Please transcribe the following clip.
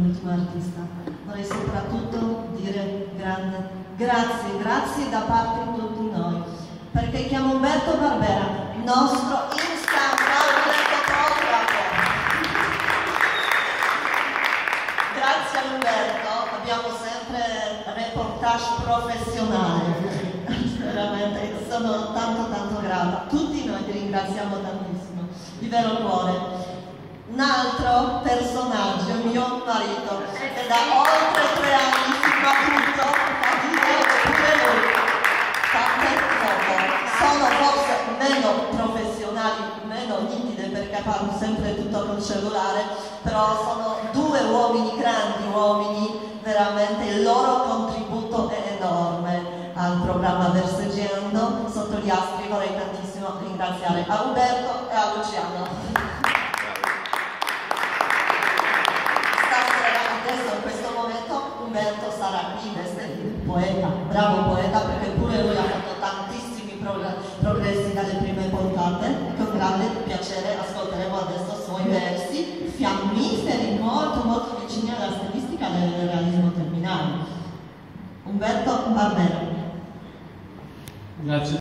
l'ultimo artista. Vorrei soprattutto dire grande grazie, grazie da parte di tutti noi, perché chiamo Umberto Barbera, il nostro te. Grazie a Umberto abbiamo sempre reportage professionale. Veramente sono tanto tanto grata. Tutti noi ti ringraziamo tantissimo, di vero cuore. Mio marito, che da oltre tre anni si fa tutto, fa pure lui, tante foto. Sono forse meno professionali, meno nitide perché fanno sempre tutto col cellulare, però sono due uomini grandi, uomini veramente, il loro contributo è enorme al programma Verseggiando. Sotto gli astri vorrei tantissimo ringraziare a Umberto e a Luciano. Umberto veste di poeta, bravo poeta perché pure lui ha fatto tantissimi progressi dalle prime puntate con grande piacere ascolteremo adesso i suoi versi fiammiferi molto molto vicini alla stilistica del realismo terminale. Umberto Barbero. Grazie